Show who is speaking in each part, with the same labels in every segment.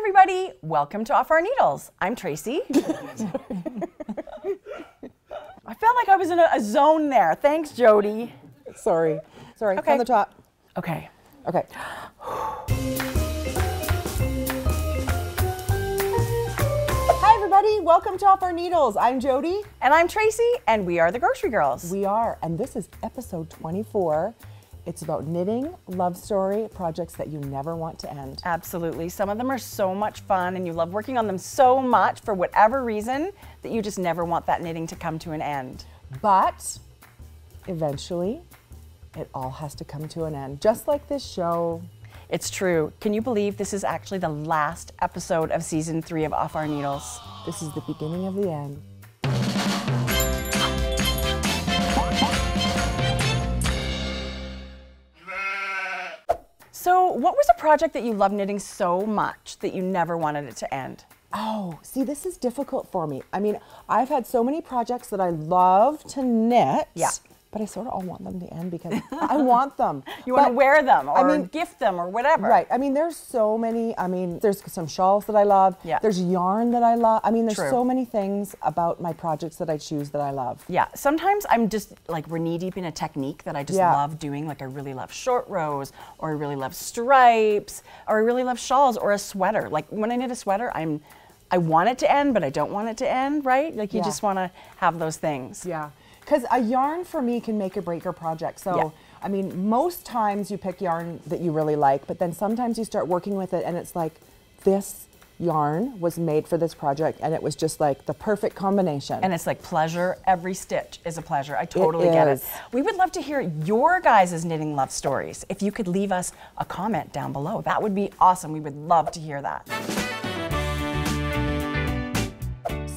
Speaker 1: everybody. Welcome to Off Our Needles. I'm Tracie. I felt like I was in a, a zone there. Thanks, Jodi.
Speaker 2: Sorry. Sorry.
Speaker 1: Okay.
Speaker 2: On the top.
Speaker 1: Okay.
Speaker 2: Okay. Hi, everybody. Welcome to Off Our Needles. I'm Jodi.
Speaker 1: And I'm Tracie, and we are the Grocery Girls.
Speaker 2: We are, and this is episode 24. It's about knitting, love story, projects that you never want to end.
Speaker 1: Absolutely. Some of them are so much fun, and you love working on them so much for whatever reason that you just never want that knitting to come to an end.
Speaker 2: But eventually, it all has to come to an end, just like this show.
Speaker 1: It's true. Can you believe this is actually the last episode of season three of Off Our Needles?
Speaker 2: This is the beginning of the end.
Speaker 1: What was a project that you love knitting so much that you never wanted it to end?
Speaker 2: Oh, see, this is difficult for me. I mean, I've had so many projects that I love to knit.
Speaker 1: Yeah.
Speaker 2: But I sort of all want them to end because I want them.
Speaker 1: You want to wear them or
Speaker 2: I mean,
Speaker 1: gift them or whatever.
Speaker 2: Right. I mean, there's so many. I mean, there's some shawls that I love.
Speaker 1: Yeah.
Speaker 2: There's yarn that I love. I mean, there's
Speaker 1: True.
Speaker 2: so many things about my projects that I choose that I love.
Speaker 1: Yeah, sometimes I'm just like we're knee deep in a technique that I just
Speaker 2: Yeah.
Speaker 1: love doing. Like I really love short rows, or I really love stripes, or I really love shawls or a sweater. Like when I knit a sweater, I'm I want it to end, but I don't want it to end, right? Like you
Speaker 2: Yeah.
Speaker 1: just want to have those things.
Speaker 2: Yeah. Because a yarn for me can make or break your project. So,
Speaker 1: Yeah.
Speaker 2: I mean, most times you pick yarn that you really like, but then sometimes you start working with it and it's like, this yarn was made for this project and it was just like the perfect combination.
Speaker 1: And it's like pleasure. Every stitch is a pleasure. I totally get it. We would love to hear your guys' knitting love stories. If you could leave us a comment down below, that would be awesome. We would love to hear that.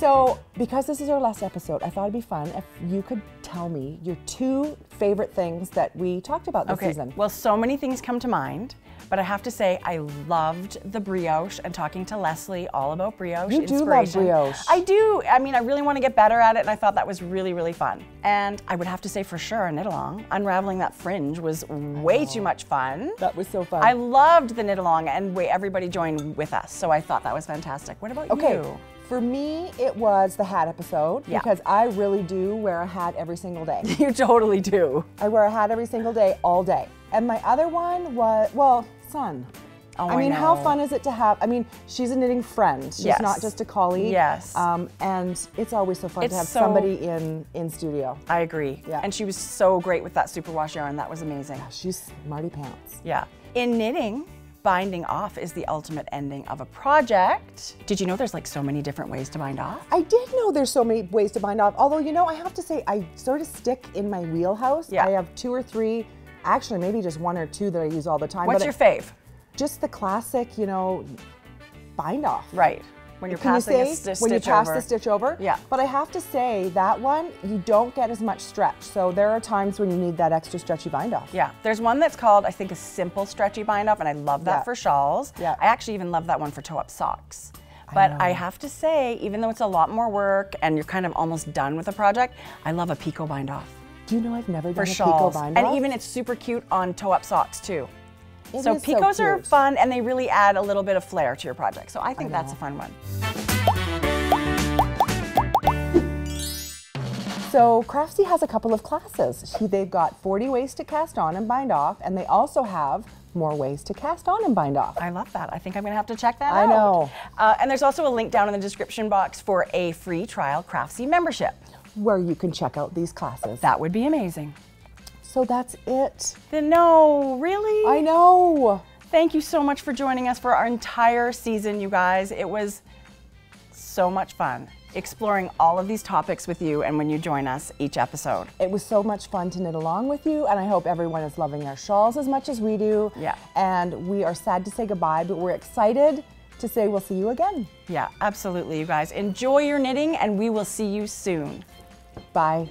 Speaker 2: So, because this is our last episode, I thought it'd be fun if you could tell me your two favorite things that we talked about this
Speaker 1: Okay.
Speaker 2: season.
Speaker 1: Well, so many things come to mind, but I have to say I loved the brioche and talking to Leslie all about brioche.
Speaker 2: You do love brioche.
Speaker 1: I do. I mean, I really want to get better at it, and I thought that was really, really fun. And I would have to say for sure, knit along, unraveling that fringe was way too oh, much fun.
Speaker 2: that was so fun.
Speaker 1: I loved the knit along, and way everybody joined with us, so I thought that was fantastic. What about you?
Speaker 2: Okay.
Speaker 1: you?
Speaker 2: For me, it was the hat episode
Speaker 1: Yeah.
Speaker 2: because I really do wear a hat every single day.
Speaker 1: You totally do.
Speaker 2: I wear a hat every single day, all day. And my other one was, well, Sun.
Speaker 1: Oh,
Speaker 2: I
Speaker 1: I
Speaker 2: mean, how fun is it to have? I mean, she's a knitting friend. She's
Speaker 1: Yes.
Speaker 2: not just a colleague.
Speaker 1: Yes.
Speaker 2: Um, and it's always so fun
Speaker 1: It's
Speaker 2: to have
Speaker 1: so-
Speaker 2: somebody in in studio.
Speaker 1: I agree.
Speaker 2: Yeah.
Speaker 1: And she was so great with that superwash yarn. That was amazing.
Speaker 2: She's Marty Pants.
Speaker 1: Yeah. In knitting, binding off is the ultimate ending of a project. Did you know there's like so many different ways to bind off?
Speaker 2: I did know there's so many ways to bind off. Although, you know, I have to say, I sort of stick in my wheelhouse.
Speaker 1: Yeah.
Speaker 2: I have two or three, actually, maybe just one or two that I use all the time.
Speaker 1: What's your
Speaker 2: it-
Speaker 1: fave?
Speaker 2: Just the classic, you know, bind off.
Speaker 1: Right. When you're
Speaker 2: Can you
Speaker 1: passing a
Speaker 2: say when you pass
Speaker 1: over.
Speaker 2: the stitch over?
Speaker 1: Yeah.
Speaker 2: But I have to say that one you don't get as much stretch. So there are times when you need that extra stretchy bind off.
Speaker 1: Yeah, there's one that's called, I think, a simple stretchy bind off, and I love that
Speaker 2: Yeah.
Speaker 1: for shawls.
Speaker 2: Yeah.
Speaker 1: I actually even love that one for toe up socks. But I, have to say, even though it's a lot more work and you're kind of almost done with a project, I love a picot bind off
Speaker 2: Do you know I've never
Speaker 1: for
Speaker 2: done a
Speaker 1: shawls.
Speaker 2: picot bind off?
Speaker 1: and even it's super cute on toe up socks too.
Speaker 2: It
Speaker 1: so
Speaker 2: is so
Speaker 1: are fun and they really add a little bit of flair to your project. So I think that's a fun one.
Speaker 2: So Craftsy has a couple of classes. He, they've got 40 ways to cast on and bind off, and they also have more ways to cast on and bind off.
Speaker 1: I love that. I think I'm gonna have to check that
Speaker 2: I
Speaker 1: out.
Speaker 2: I know.
Speaker 1: Uh, and there's also a link down in the description box for a free trial Craftsy membership.
Speaker 2: Where you can check out these classes.
Speaker 1: That would be amazing.
Speaker 2: So that's it.
Speaker 1: Then no, really?
Speaker 2: I know.
Speaker 1: Thank you so much for joining us for our entire season, you guys. It was so much fun exploring all of these topics with you and when you join us each episode.
Speaker 2: It was so much fun to knit along with you, and I hope everyone is loving their shawls as much as we do.
Speaker 1: Yeah.
Speaker 2: And we are sad to say goodbye, but we're excited to say we'll see you again.
Speaker 1: Yeah, absolutely, you guys. Enjoy your knitting and we will see you soon.
Speaker 2: Bye.